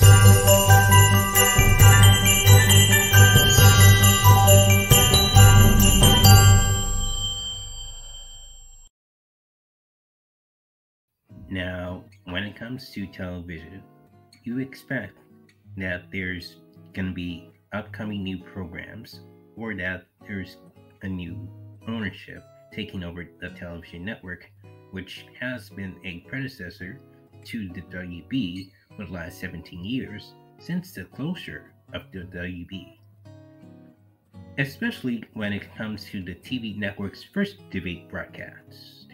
Now, when it comes to television, you expect that there's going to be upcoming new programs or that there's a new ownership taking over the television network, which has been a predecessor to the WB for the last 17 years since the closure of the WB. Especially when it comes to the TV network's first debate broadcast,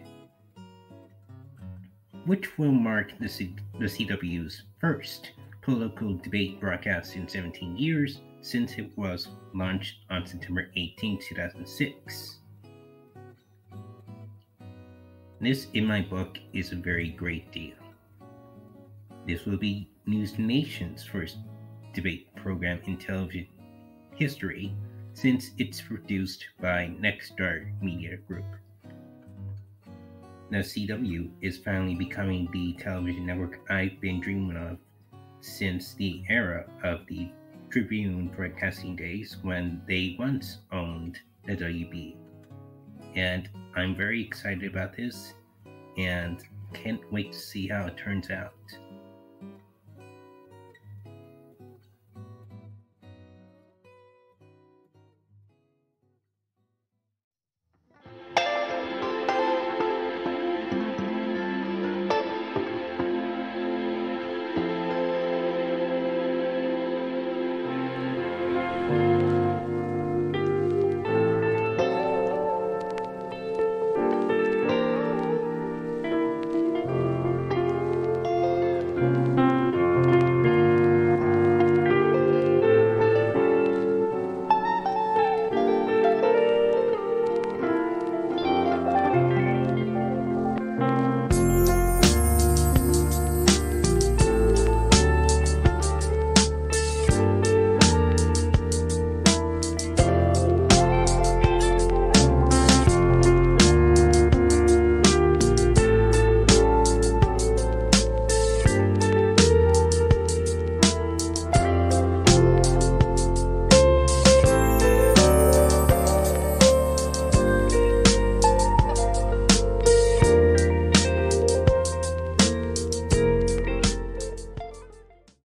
which will mark the, C- the CW's first political debate broadcast in 17 years since it was launched on September 18, 2006. This, in my book, is a very great deal. This will be News Nation's first debate program in television history since it's produced by Nexstar Media Group. Now, CW is finally becoming the television network I've been dreaming of since the era of the Tribune broadcasting days when they once owned the WB. And I'm very excited about this and can't wait to see how it turns out.